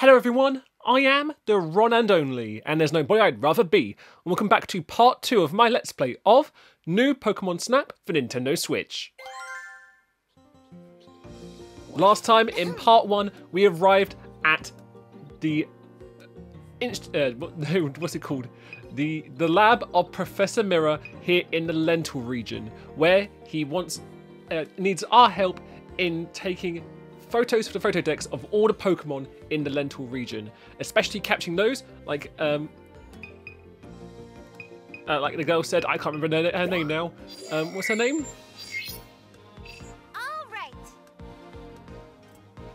Hello everyone, I am the Ron and Only, and there's no boy I'd rather be. And welcome back to part two of my Let's Play of New Pokemon Snap for Nintendo Switch. Last time in part one, we arrived at the inst- uh, what's it called? The the lab of Professor Mirror here in the Lental region, where he wants uh, needs our help in taking photos for the Photodex of all the Pokemon in the Lental region, especially capturing those like um, uh, like the girl said. I can't remember her, her name now. Um, what's her name? All right.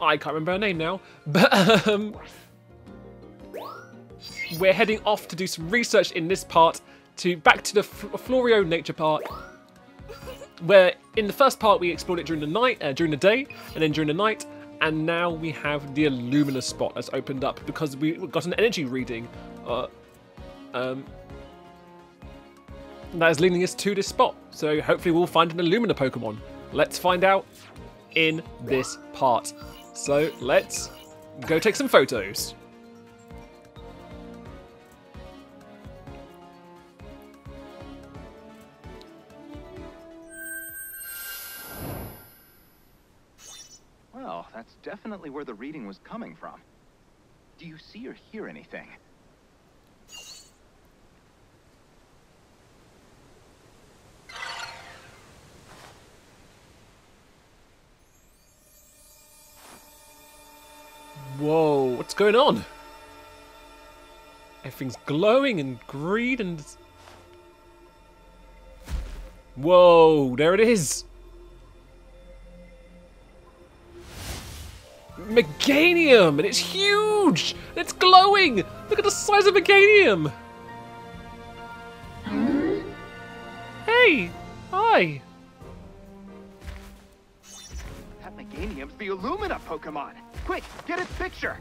I can't remember her name now, but um, we're heading off to do some research in this part to back to the F- Florio Nature Park, where in the first part we explored it during the night, uh, during the day, and then during the night, and now we have the Illumina spot that's opened up because we got an energy reading. Uh, um, that is leading us to this spot. So hopefully we'll find an Illumina Pokemon. Let's find out in this part. So let's go take some photos. Definitely where the reading was coming from. Do you see or hear anything? Whoa, what's going on? Everything's glowing and green and. Whoa, there it is! Meganium! And it's huge! And it's glowing! Look at the size of Meganium! Hey! Hi! That Meganium's the Illumina Pokemon! Quick, get its picture!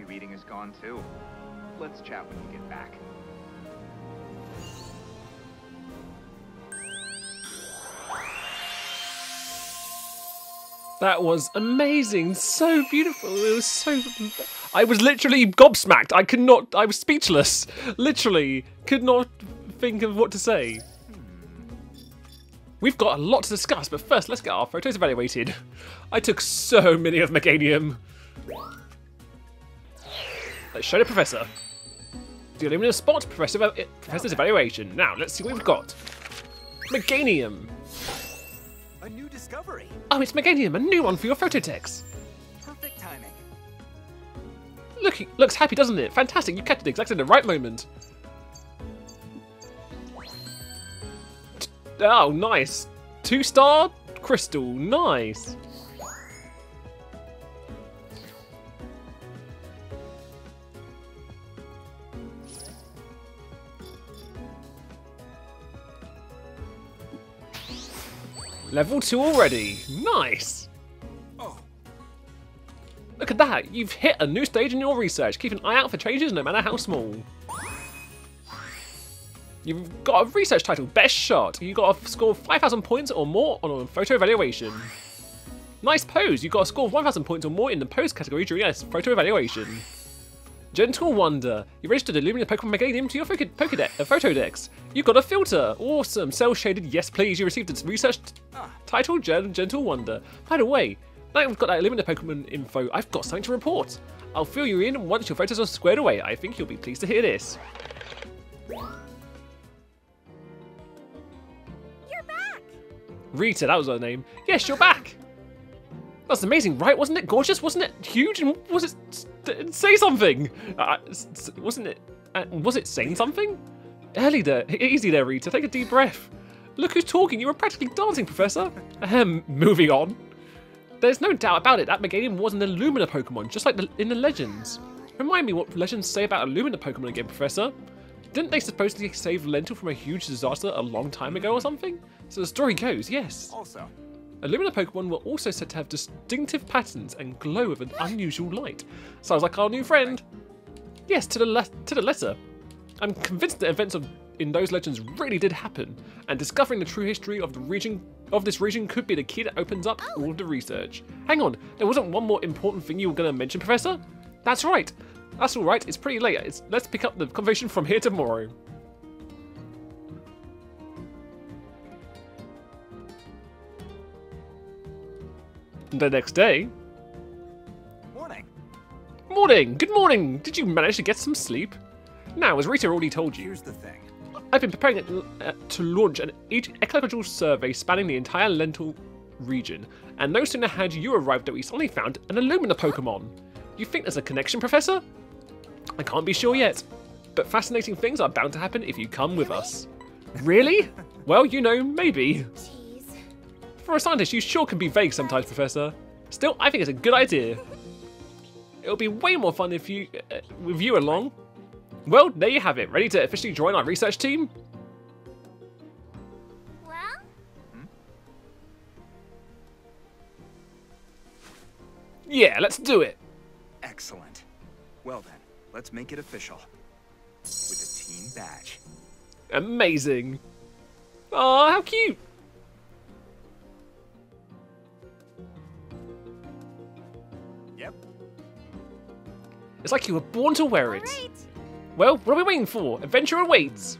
Reading is gone too. Let's chat when you get back. That was amazing, so beautiful. It was so. I was literally gobsmacked. I could not. I was speechless. Literally, could not think of what to say. We've got a lot to discuss, but first, let's get our photos evaluated. I took so many of Meganium. Let's show the professor. The Illumina spot, professor, eval- eh, professor's evaluation. Now, let's see what we've got. Meganium. A new discovery. Oh, it's Meganium, a new one for your Photodex. Perfect timing. Look, looks happy, doesn't it? Fantastic, you catch it exactly in the right moment. Oh, nice. Two star crystal, nice. Level 2 already. Nice. Oh, Look at that. You've hit a new stage in your research. Keep an eye out for changes no matter how small. You've got a research title, Best Shot. You got a score of 5,000 points or more on a photo evaluation. Nice pose. You got a score of 1,000 points or more in the pose category during a photo evaluation. Gentle Wonder. You registered a Lumina Pokemon Meganium to your Poke- Pokedex, uh, Photodex. You got a filter. Awesome. Cell shaded. Yes, please. You received its research title, Gen- Gentle Wonder. By the way, now that we've got that Illumina Pokemon info, I've got something to report. I'll fill you in once your photos are squared away. I think you'll be pleased to hear this. You're back! Rita, that was her name. Yes, you're back. That's amazing, right? Wasn't it gorgeous? Wasn't it huge? And was it say something? Uh, s- wasn't it? Uh, was it saying something? Early there, easy there, Rita. Take a deep breath. Look who's talking. You were practically dancing, Professor. Ahem. Moving on. There's no doubt about it. That Meganium was an Illumina Pokemon, just like the, in the legends. Remind me what legends say about Illumina Pokemon again, Professor. Didn't they supposedly save Lental from a huge disaster a long time ago or something? So the story goes, yes. also. Illumina Pokemon were also said to have distinctive patterns and glow with an unusual light. Sounds like our new friend. Yes, to the le- to the letter. I'm convinced that events of in those legends really did happen, and discovering the true history of the region of this region could be the key that opens up all of the research. Hang on, there wasn't one more important thing you were going to mention, Professor? That's right. That's all right. It's pretty late. It's, let's pick up the conversation from here tomorrow. The next day, Morning. Morning! Good morning! Did you manage to get some sleep? Now, as Rita already told you, Here's the thing. I've been preparing uh, to launch an ecological survey spanning the entire Lental region, and no sooner had you arrived that we suddenly found an Illumina Pokemon. You think there's a connection, Professor? I can't be sure yet, but fascinating things are bound to happen if you come with us. Really? Well, you know, maybe. Jeez. For a scientist, you sure can be vague sometimes, Professor. Still, I think it's a good idea. It'll be way more fun if you, uh, with you along. Well, there you have it. Ready to officially join our research team? Well, Yeah, let's do it. Excellent. Well then, let's make it official. With a team badge. Amazing. Oh, how cute. It's like you were born to wear it. Well, what are we waiting for? Adventure awaits.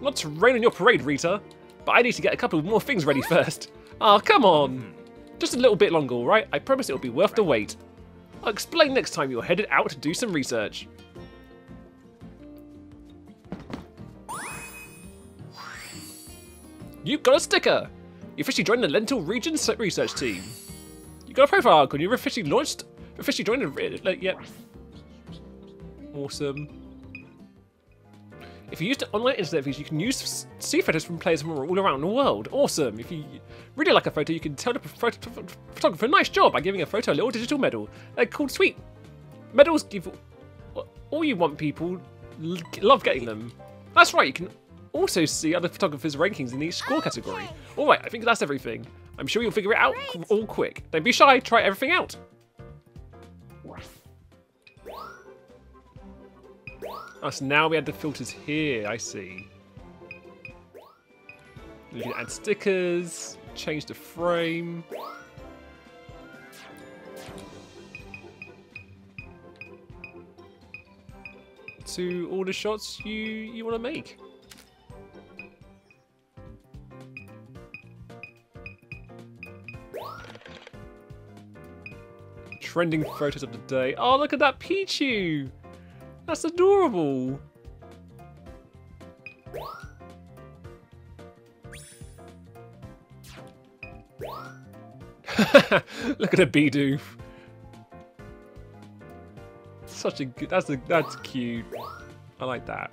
Not to rain on your parade, Rita, but I need to get a couple more things ready first. Oh, come on. Just a little bit longer, alright? I promise it'll be worth the wait. I'll explain next time you're headed out to do some research. You've got a sticker! You officially joined the Lental Region Research Team. You got a profile icon, you've officially launched, officially joined the, uh, like, yep. Awesome. If you use the online internet feeds, you can use see photos from players from all around the world. Awesome. If you really like a photo, you can tell the photo- ph- photographer nice job by giving a photo a little digital medal. They're called sweet. Medals give all you want people love getting them. That's right, you can also see other photographers' rankings in each score category. Alright, I think that's everything. I'm sure you'll figure it out Great. all quick. Don't be shy, try everything out. Oh, so now we add the filters here, I see. You can add stickers, change the frame. To all the shots you, you want to make. Trending photos of the day. Oh, look at that Pichu! That's adorable. Look at a bee Bidoof. Such a good. That's a. That's cute. I like that.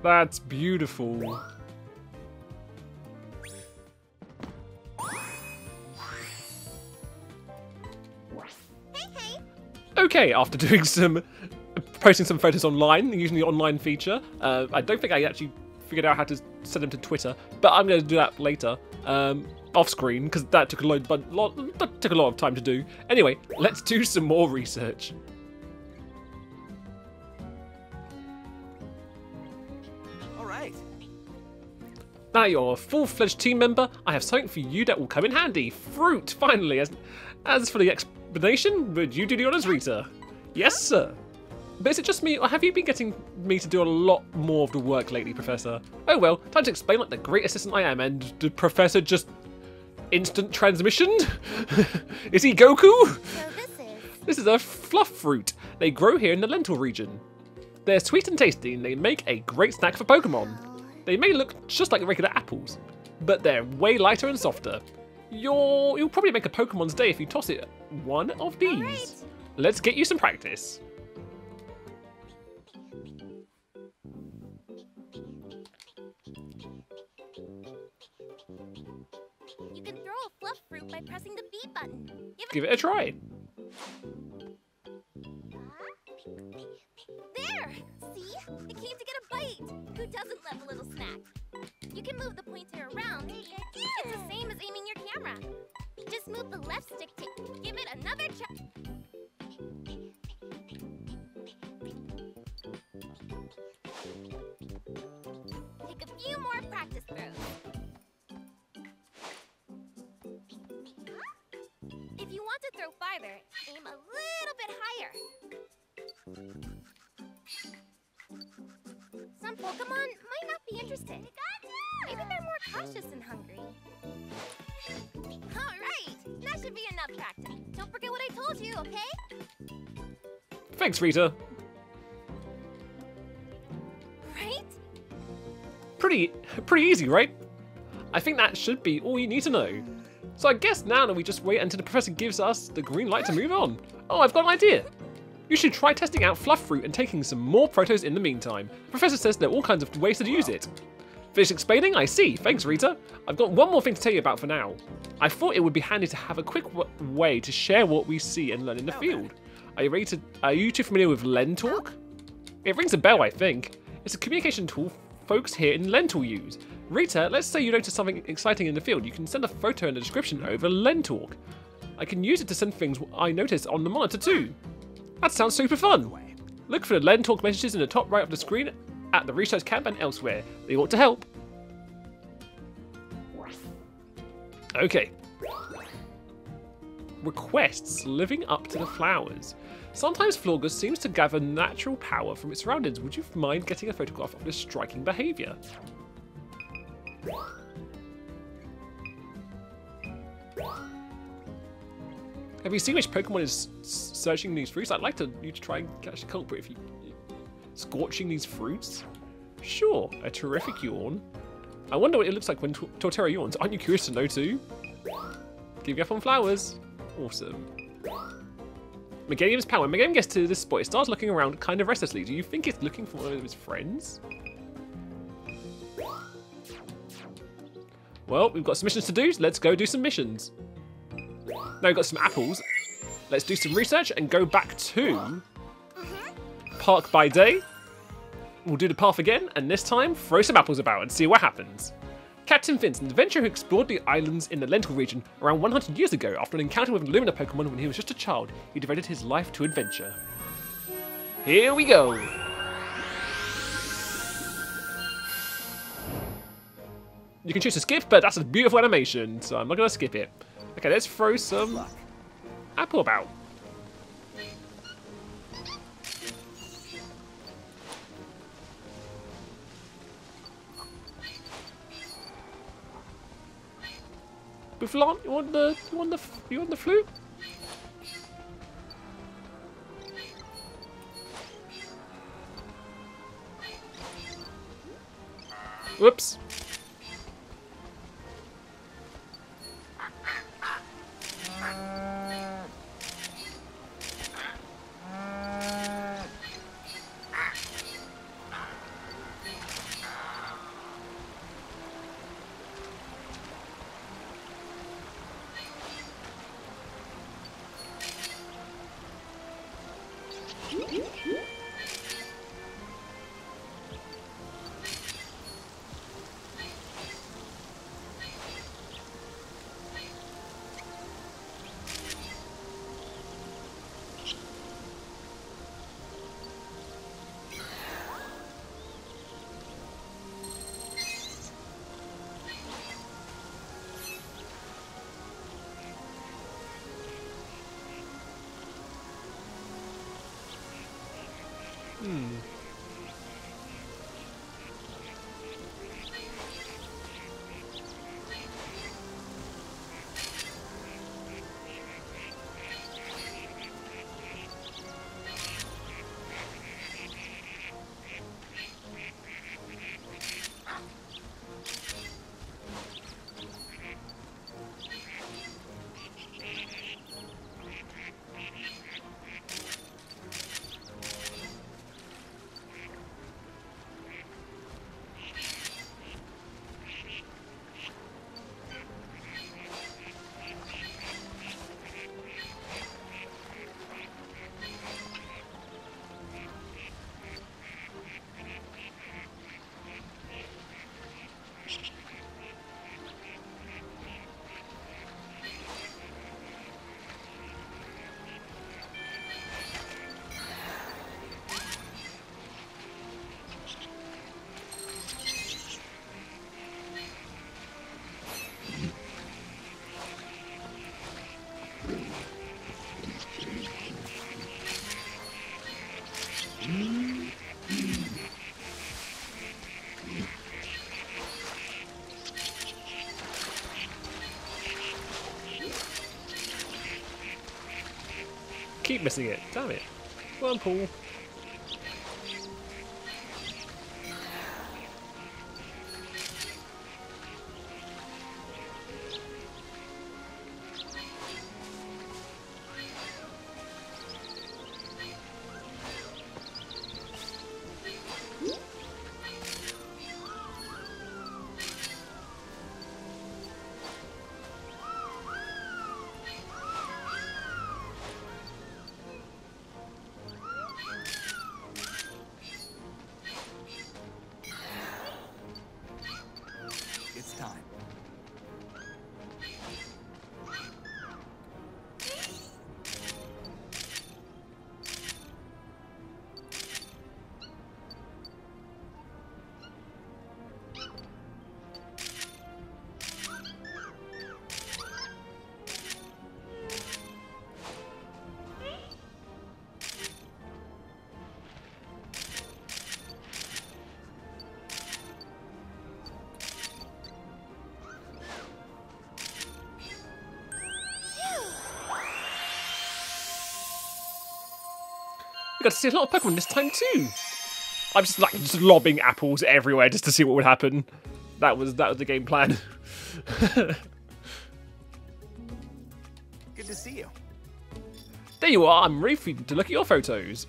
That's beautiful. Okay, after doing some, posting some photos online using the online feature, uh, I don't think I actually figured out how to send them to Twitter, but I'm going to do that later, um, off screen, because that took a lot, but lot, that took a lot of time to do. Anyway, let's do some more research. All right. Now you're a full-fledged team member, I have something for you that will come in handy. Fruit, finally. As, as for the explanation, would you do the honours, Rita? Yes, sir. But is it just me, or have you been getting me to do a lot more of the work lately, Professor? Oh well, time to explain like the great assistant I am, and the Professor just instant transmission? is he Goku? So this is. This is a fluff fruit. They grow here in the Lental region. They're sweet and tasty, and they make a great snack for Pokemon. They may look just like regular apples, but they're way lighter and softer. You're, you'll probably make a Pokemon's day if you toss it one of these. Alright. Let's get you some practice. You can throw a fluff fruit by pressing the B button. Give Give it a try. There! See? It came to get a bite. Who doesn't love a little snack? You can move the pointer around. It's the same as aiming your camera. Just move the left stick to give it another try. Take a few more practice throws. If you want to throw farther, aim a little bit higher. Some Pokemon cautious and hungry. Alright, that should be enough practice. Don't forget what I told you, okay? Thanks, Rita. Right? Pretty, pretty easy, right? I think that should be all you need to know. So I guess now that we just wait until the professor gives us the green light to move on. Oh, I've got an idea. You should try testing out Fluff Fruit and taking some more Protos in the meantime. Professor says there are all kinds of ways to use it. Finished explaining? I see. Thanks, Rita. I've got one more thing to tell you about for now. I thought it would be handy to have a quick w- way to share what we see and learn in the oh, field. Are you ready to? Are you two familiar with Lentalk? It rings a bell, I think. It's a communication tool folks here in Lental use. Rita, let's say you notice something exciting in the field. You can send a photo and a description over Lentalk. I can use it to send things I notice on the monitor too. That sounds super fun. Look for the Lentalk messages in the top right of the screen at the research camp and elsewhere. They ought to help. Okay. Requests living up to the flowers. Sometimes Florges seems to gather natural power from its surroundings. Would you mind getting a photograph of this striking behaviour? Have you seen which Pokemon is searching these fruits? I'd like to you to try and catch the culprit if you scorching these fruits. Sure, a terrific yawn. I wonder what it looks like when Tor- Torterra yawns. Aren't you curious to know too? Give you up on flowers. Awesome. Meganium's power. When Meganium gets to this spot, it starts looking around kind of restlessly. Do you think it's looking for one of its friends? Well, we've got some missions to do. so Let's go do some missions. Now we've got some apples. Let's do some research and go back to Park by Day. We'll do the path again, and this time throw some apples about and see what happens. Captain Vince, an adventurer who explored the islands in the Lental region around 100 years ago after an encounter with a Lumina Pokemon when he was just a child, he devoted his life to adventure. Here we go! You can choose to skip, but that's a beautiful animation, so I'm not going to skip it. Okay, let's throw some apple about. Bouffalant, you want the you want the you want the flute? Whoops. Hmm. Keep missing it. Damn it. Come got to see a lot of Pokemon this time too. I'm just like just lobbing apples everywhere just to see what would happen. That was that was the game plan. Good to see you. there you are. I'm you to look at your photos.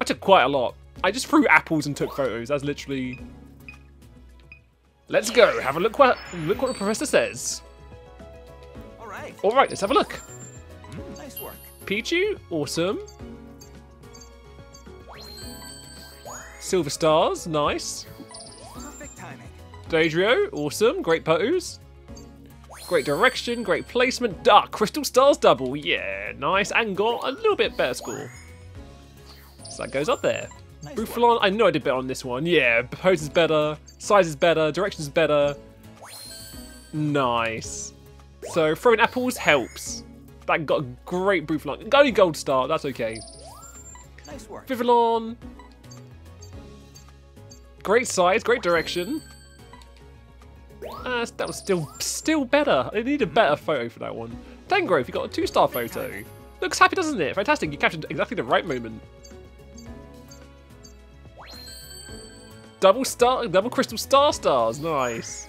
I took quite a lot. I just threw apples and took photos. That's literally. Let's go. Have a look. What look what the professor says. All right. All right, let's have a look. Mm, nice work. Pichu, awesome. Silver stars, nice. Perfect timing. Dodrio, awesome. Great pose. Great direction, great placement. Dark crystal stars double, yeah, nice. And got a little bit better score. So that goes up there. Nice Bouffalant, I know I did better on this one. Yeah, pose is better, size is better, direction is better. Nice. So throwing apples helps. That got a great Bouffalant. Only gold star, that's okay. Nice work. Vivillon. Great size, great direction. Uh, that was still still better. I need a better photo for that one. Tangrowth, you got a two-star photo. Looks happy, doesn't it? Fantastic, you captured exactly the right moment. Double star, double crystal star stars, nice.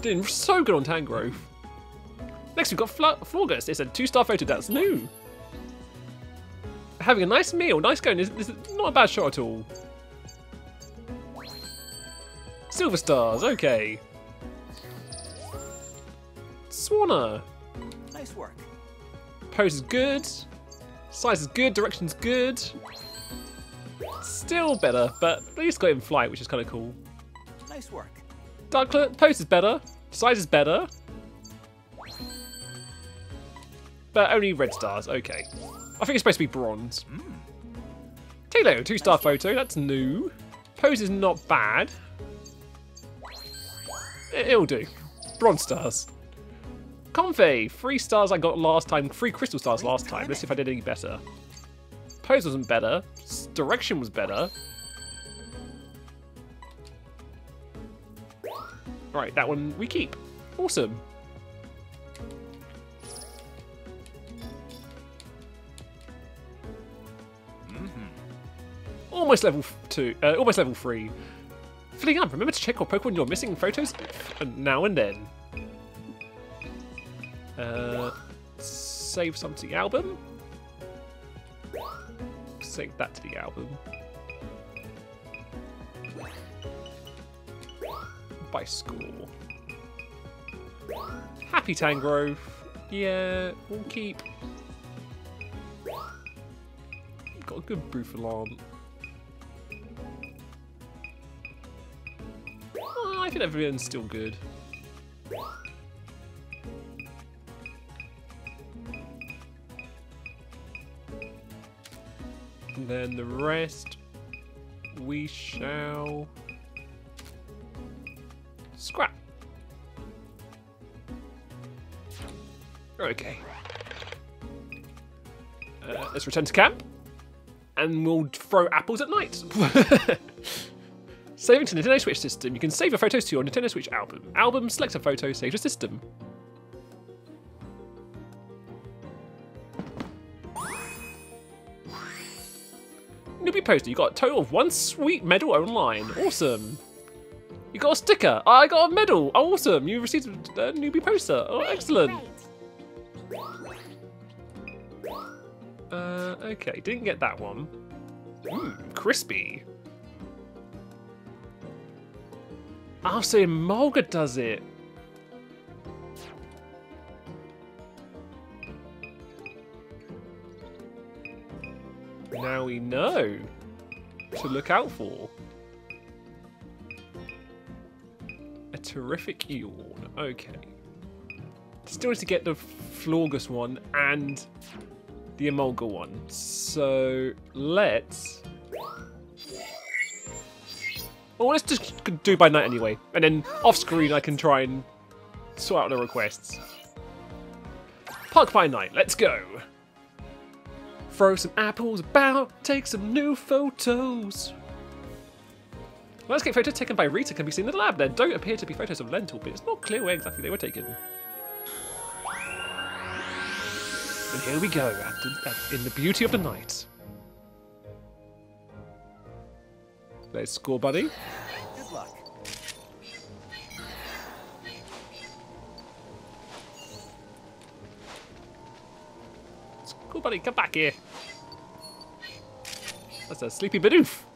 Doing so good on Tangrowth. Next we've got Fla Florges. It's a two-star photo, that's new. Having a nice meal, nice going. This, this is not a bad shot at all. Silver stars, okay. Swanna. Nice work. Pose is good. Size is good. Direction's good. Still better, but at least got it in flight, which is kind of cool. Nice work. Darkler, pose is better. Size is better. But only red stars, okay. I think it's supposed to be bronze. Hmm. Tilo, two star photo, that's new. Pose is not bad. It- It'll do. Bronze stars. Convey, three stars I got last time, three crystal stars last time. Let's see if I did any better. Pose wasn't better. Direction was better. Right, that one we keep. Awesome. Almost level two. Uh, almost level three. Filling up. Remember to check your Pokemon you're missing photos now and then. Uh, save some to the album. Save that to the album. By school. Happy Tangrowth. Yeah, we'll keep. Got a good Bouffalant. Oh, Think everyone's still good. And then the rest we shall scrap. Okay. Uh, let's return to camp, and we'll throw apples at night. Saving to Nintendo Switch system. You can save your photos to your Nintendo Switch album. Album, select a photo, save to system. Newbie poster. You got a total of one sweet medal online. Awesome. You got a sticker. I got a medal. Awesome. You received a newbie poster. Oh, excellent. Uh, okay. Didn't get that one. Mmm, crispy. Oh, so Emolga does it. Now we know to look out for. A terrific yawn. Okay. Still need to get the Florges one and the Emolga one. So let's. Well, let's just do by night anyway, and then off screen I can try and sort out the requests. Park by night. Let's go. Throw some apples about, take some new photos. Landscape photos taken by Rita can be seen in the lab. There don't appear to be photos of Lental, but it's not clear where exactly they were taken. And here we go, in the beauty of the night. Let's score, buddy. Good luck. Cool, buddy, come back here. That's a sleepy Bidoof.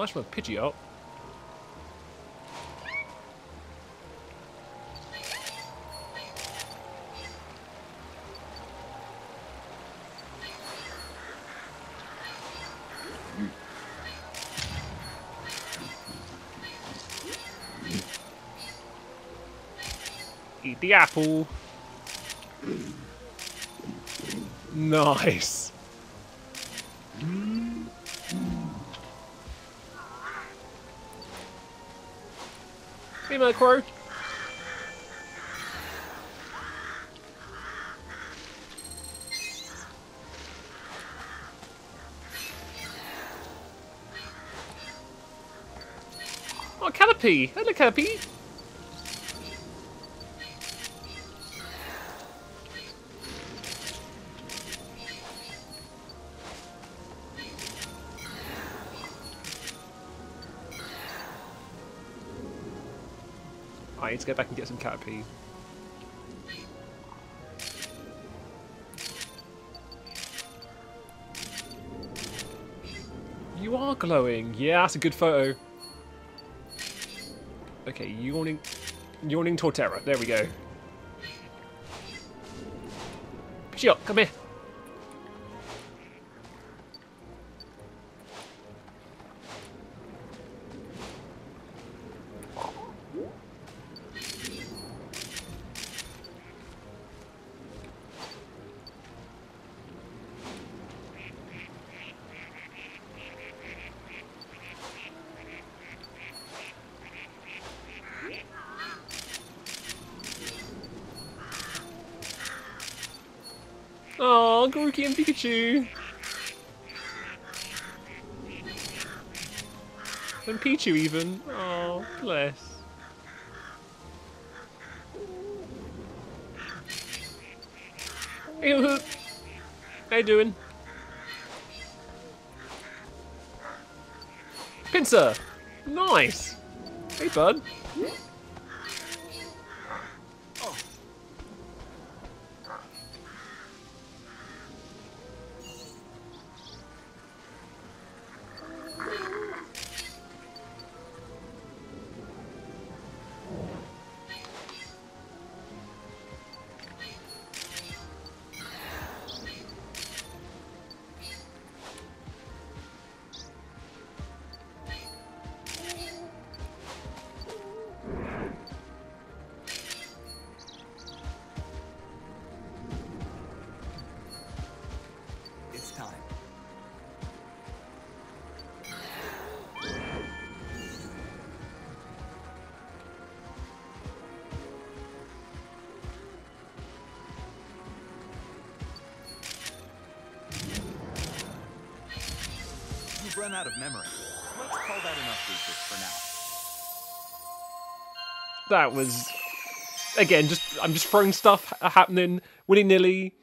Much more Pidgeot. Eat the apple. Nice. Hey, Murkrow. Oh, Canopy! Hello, Canopy! Need to go back and get some Caterpie. You are glowing. Yeah, that's a good photo. Okay, yawning, yawning Torterra. There we go. Pidgeot, come here. Grookey and Pichu even. Oh, bless. Hey. How you doing? Pinsir! Nice! Hey, bud. That was again just I'm just throwing stuff happening willy nilly,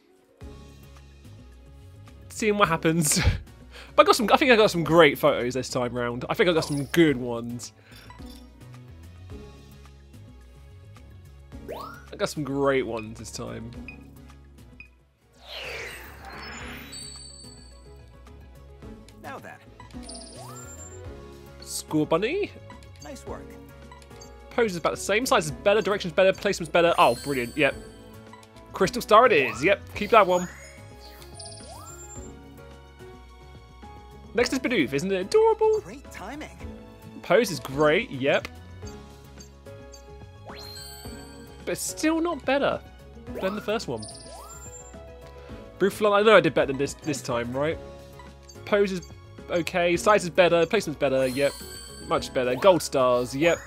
seeing what happens. but I got some. I think I got some great photos this time round. I think I got some good ones. I got some great ones this time. Now then, Scorbunny. nice work. Pose is about the same. Size is better. Direction's better. Placement's better. Oh, brilliant. Yep. Crystal Star it is. Yep. Keep that one. Next is Bidoof. Isn't it adorable? Great timing. Pose is great. Yep. But still not better than the first one. Bouffalant, I know I did better than this this time, right? Pose is okay. Size is better. Placement's better. Yep. Much better. Gold stars. Yep.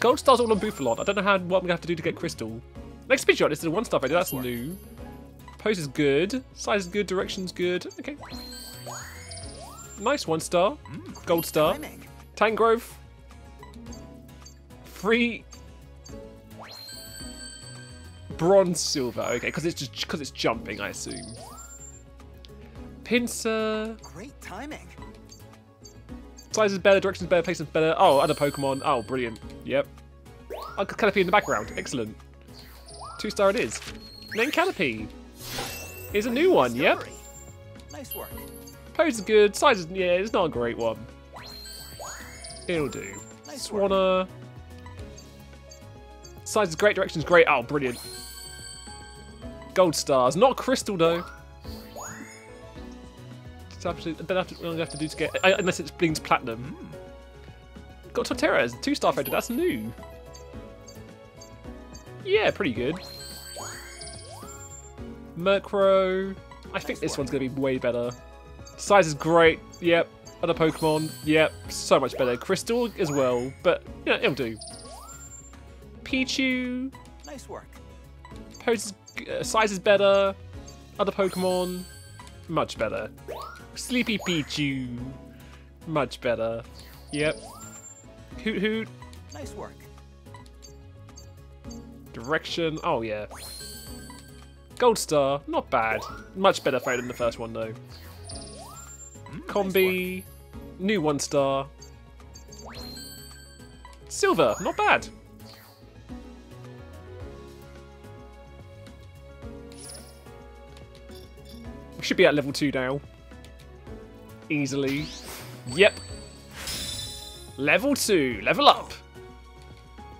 Gold stars all on Bouffalant. I don't know how what we have to do to get crystal. Next speed shot. This is one star I did. That's new. Pose is good. Size is good. Direction's good. Okay. Nice one star. Hmm. Gold star. Tangrowth. Free. Bronze, silver. Okay, because it's just because it's jumping, I assume. Pinsir. Great timing. Size is better, direction is better, placement's better. Oh, other Pokemon. Oh, brilliant. Yep. Oh, Caterpie in the background. Excellent. Two star it is. Then Caterpie. Is a new one. Yep. Nice work. Pose is good. Size is yeah, it's not a great one. It'll do. Nice. Swanna. Size is great. Direction's great. Oh, brilliant. Gold stars. Not crystal though. It's absolutely. Don't have to. All you have to do to get. uh, Unless it's blings platinum. Got Torterra as two star rated. That's new. Yeah, pretty good. Murkrow. I think this one's gonna be way better. Size is great. Yep. Other Pokemon. Yep. So much better. Crystal as well. But yeah, it'll do. Pichu. Nice work. Pose is, uh, size is better. Other Pokemon. Much better. Sleepy Pichu. Much better. Yep. Hoothoot. Nice work. Direction. Oh yeah. Gold Star. Not bad. Much better fight than the first one though. Hmm, Combee. New one star. Silver. Not bad. We should be at level 2 now. Easily. Yep. Level 2. Level up.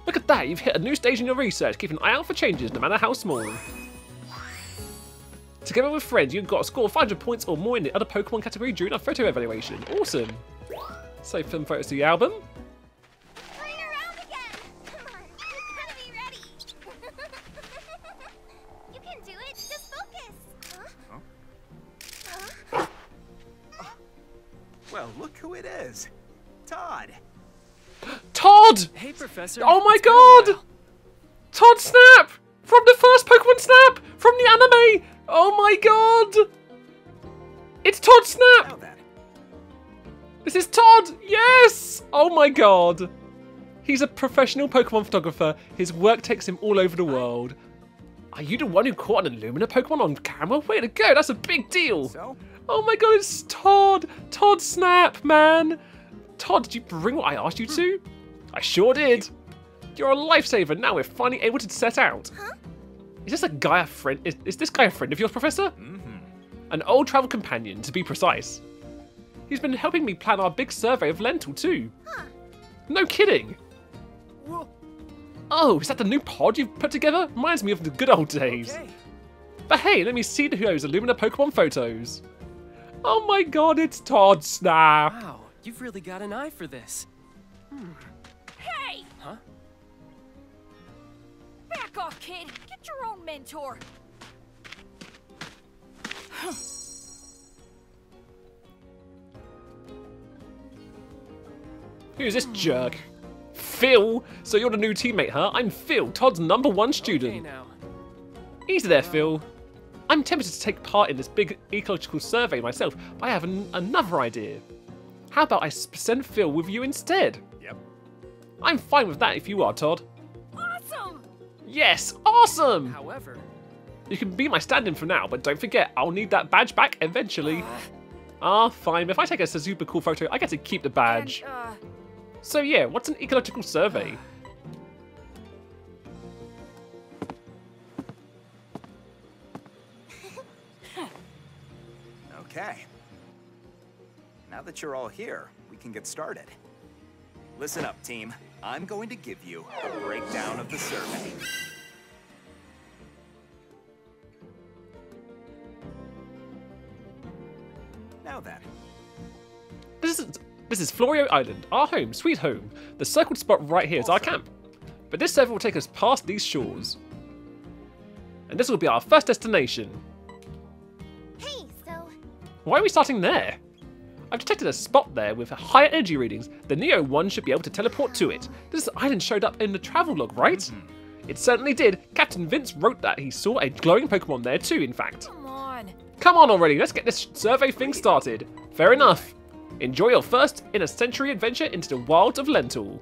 Look at that, you've hit a new stage in your research. Keep an eye out for changes, no matter how small. Together with friends, you've got to score 500 points or more in the other Pokemon category during our photo evaluation. Awesome. So, film photos to the album. Hey, Professor. Oh my It's been a god! while. Todd Snap! From the first Pokemon Snap! From the anime! Oh my god! It's Todd Snap! This is Todd! Yes! Oh my god! He's a professional Pokemon photographer. His work takes him all over the world. Are you the one who caught an Illumina Pokemon on camera? Way to go! That's a big deal! So, Oh my god, it's Todd! Todd Snap, man! Todd, did you bring what I asked you hmm. to? I sure did. You're a lifesaver. Now we're finally able to set out. Huh? Is this a guy a friend? Is, is this guy a friend of yours, Professor? Mm-hmm. An old travel companion, to be precise. He's been helping me plan our big survey of Lental too. Huh. No kidding. Oh, is that the new pod you've put together? Reminds me of the good old days. okay. But hey, let me see those Illumina Pokemon photos. Oh my god, it's Todd Snap. Wow, you've really got an eye for this. Hey! Back off, kid! Get your own mentor! Who's this jerk? Phil? So you're the new teammate, huh? I'm Phil, Todd's number one Okay student. now. Easy there, Phil. I'm tempted to take part in this big ecological survey myself, but I have an- another idea. How about I send Phil with you instead? Yep. I'm fine with that if you are, Todd. Awesome! Yes, awesome! However, You can be my stand-in for now, but don't forget, I'll need that badge back eventually. Ah, fine. If I take a super cool photo, I get to keep the badge. And, uh, So yeah, what's an ecological survey? Okay. Now that you're all here, we can get started. Listen up, team. I'm going to give you a breakdown of the survey. Now then, This is this is Florio Island, our home, sweet home. The circled spot right here is our camp. But this survey will take us past these shores. And this will be our first destination. Hey, so Why are we starting there? I've detected a spot there with higher energy readings. The Neo 1 should be able to teleport to it. This island showed up in the travel log, right? Mm-hmm. It certainly did. Captain Vince wrote that he saw a glowing Pokemon there too, in fact. come on. Come on already, let's get this survey thing started. Fair enough. Enjoy your first in a century adventure into the wilds of Lental.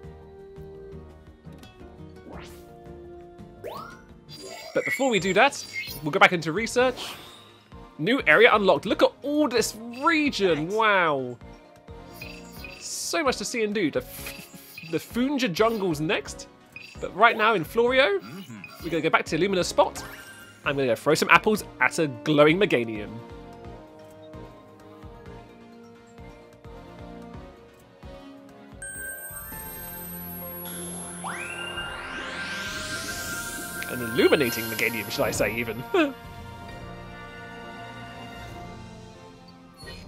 But before we do that, we'll go back into research. New area unlocked. Look at all this region. Wow. So much to see and do. The, the Founja jungle's next. But right now in Florio, mm-hmm. we're going to go back to Illumina Spot. I'm going to throw some apples at a glowing Meganium. An illuminating Meganium, should I say, even.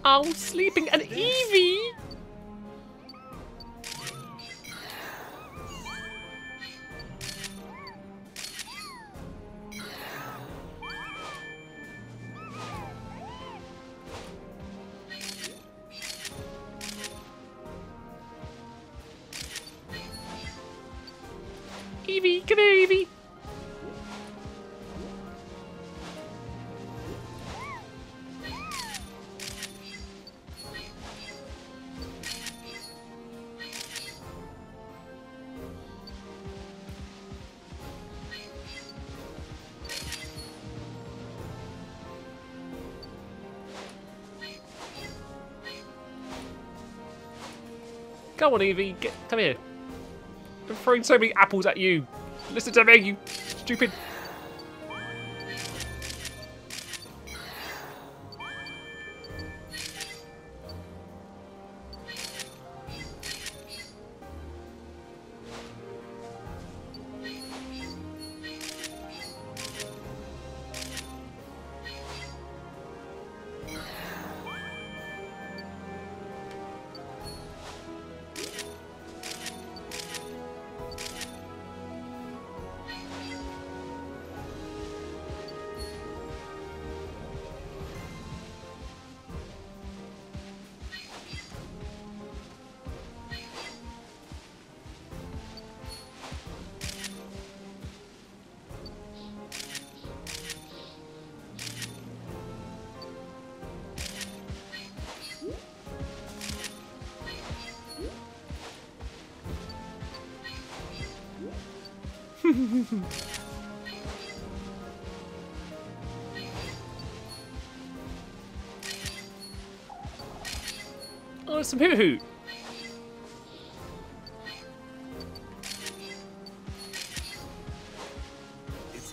oh, sleeping and Eevee! Come on, Eevee, get come here. I'm throwing so many apples at you. Listen to me, you stupid. Oh, some Hoothoot. It's.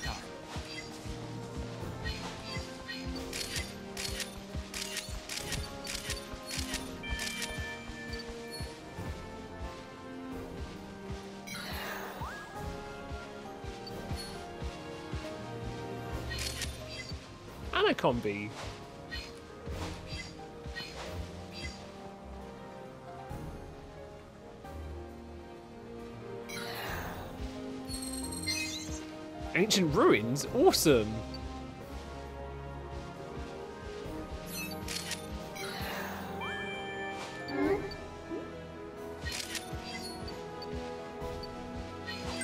and a Combee. Ancient ruins? Awesome!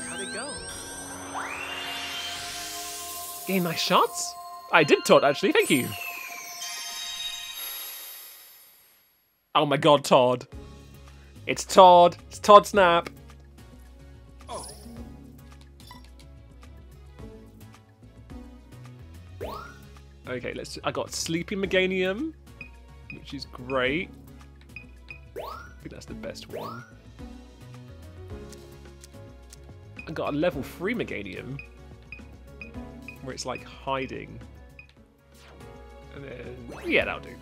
How'd it go? Getting nice shots? I did Todd, actually, thank you. Oh my god, Todd. It's Todd. It's Todd Snap. Okay, let's. I got Sleepy Meganium, which is great. I think that's the best one. I got a level 3 Meganium, where it's like hiding. And then. Yeah, that'll do.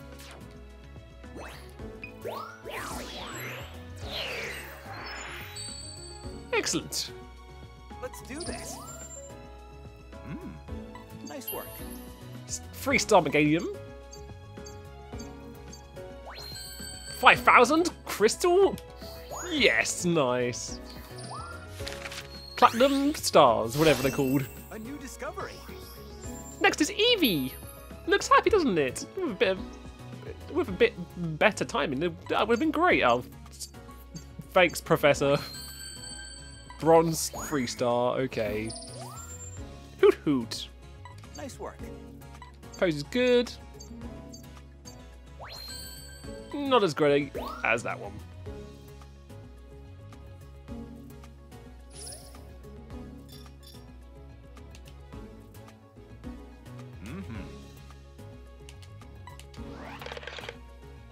Excellent. Let's do this. Mmm. Nice work. Three star Meganium. 5,000 crystal? Yes, nice. Platinum stars, whatever they're called. A new discovery. Next is Eevee. Looks happy, doesn't it? With a bit, of, with a bit better timing, that would have been great. Oh, thanks, Professor. Bronze three star. Okay. Hoot hoot. Nice work. Pose is good. Not as great as that one.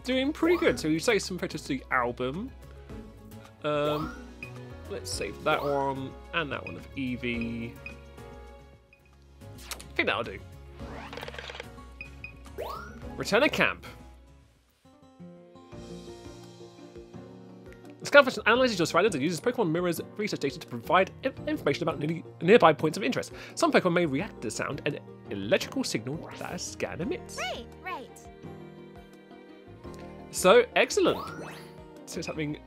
Doing pretty good. So you say some photos to the album. Um, let's save that one and that one of Eevee. I think that'll do. Return to camp. The Scoutfish analyzes your surroundings and uses Pokemon Mirror's research data to provide information about nearby points of interest. Some Pokemon may react to the sound and electrical signal that a scan emits. Right, right. So, excellent. So it's having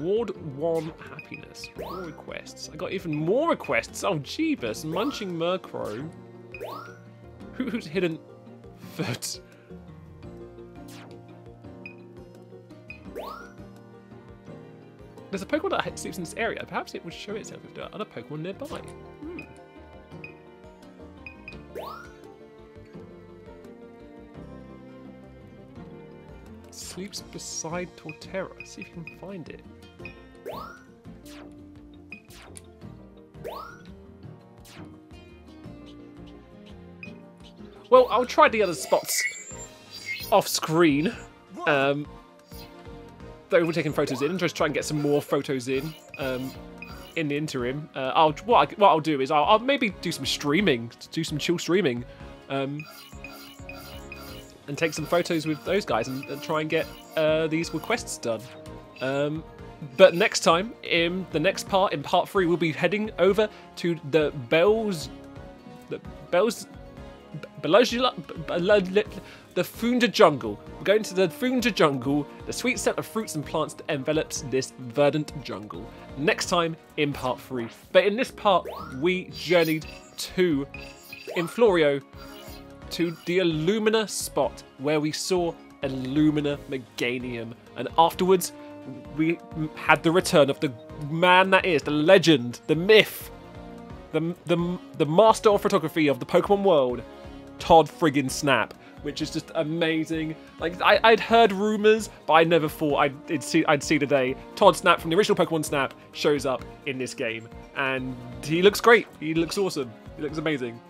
Ward 1 happiness. More requests. I got even more requests. Oh, Jeebus. Munching Murkrow. Who, who's hidden foot? There's a Pokemon that sleeps in this area. Perhaps it would show itself if there are other Pokemon nearby. Hmm. Sleeps beside Torterra. See if you can find it. Well, I'll try the other spots off screen. Um, though we're taking photos in, just try and get some more photos in. Um, in the interim, uh, I'll what, I, what I'll do is I'll, I'll maybe do some streaming, do some chill streaming, um, and take some photos with those guys and, and try and get uh, these requests done. Um, but next time, in the next part, in part three, we'll be heading over to the Bells, the Bells, the Founja Jungle. We're going to the Founja Jungle, the sweet scent of fruits and plants that envelops this verdant jungle. Next time in part three. But in this part, we journeyed to, in Florio, to the Illumina spot where we saw Illumina Meganium. And afterwards, we had the return of the man that is, the legend, the myth, the, the, the master of photography of the Pokemon world, Todd friggin' Snap. which is just amazing. Like I, I'd heard rumors, but I never thought I'd, I'd see I'd see today. Todd Snap from the original Pokemon Snap shows up in this game, and he looks great. He looks awesome. He looks amazing.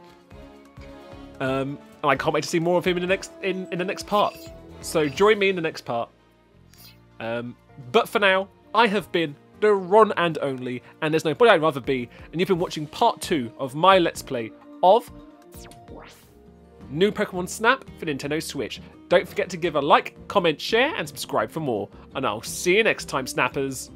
Um, and I can't wait to see more of him in the next in, in the next part. So join me in the next part. Um, but for now, I have been the Ron and Only, and there's nobody I'd rather be, and you've been watching part two of my Let's Play of New Pokemon Snap for Nintendo Switch. Don't forget to give a like, comment, share, and subscribe for more. And I'll see you next time, Snappers.